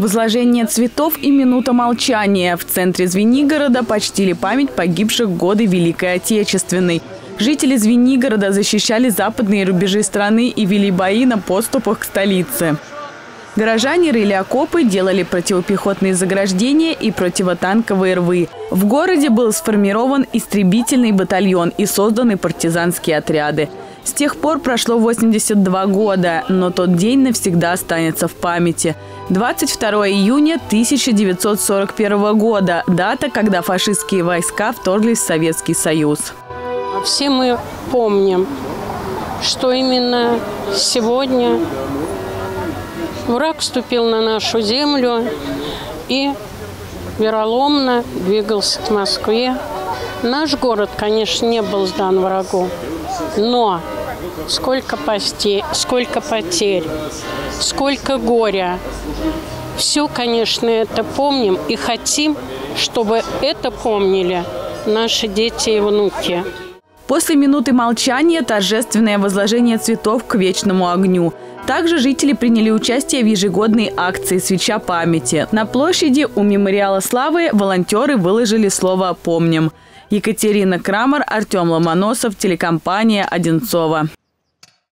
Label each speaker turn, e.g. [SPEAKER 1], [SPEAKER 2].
[SPEAKER 1] Возложение цветов и минута молчания. В центре Звенигорода почтили память погибших в годы Великой Отечественной. Жители Звенигорода защищали западные рубежи страны и вели бои на подступах к столице. Горожане рыли окопы, делали противопехотные заграждения и противотанковые рвы. В городе был сформирован истребительный батальон и созданы партизанские отряды. С тех пор прошло 82 года, но тот день навсегда останется в памяти. 22 июня 1941 года – дата, когда фашистские войска вторглись в Советский Союз.
[SPEAKER 2] Все мы помним, что именно сегодня враг вступил на нашу землю и вероломно двигался к Москве. Наш город, конечно, не был сдан врагу, но сколько, постей, сколько потерь, сколько горя. Все, конечно, это помним и хотим, чтобы это помнили наши дети и внуки.
[SPEAKER 1] После минуты молчания торжественное возложение цветов к вечному огню. Также жители приняли участие в ежегодной акции «Свеча памяти». На площади у мемориала славы волонтеры выложили слово «Помним». Екатерина Крамер, Артем Ломоносов, телекомпания «Одинцова».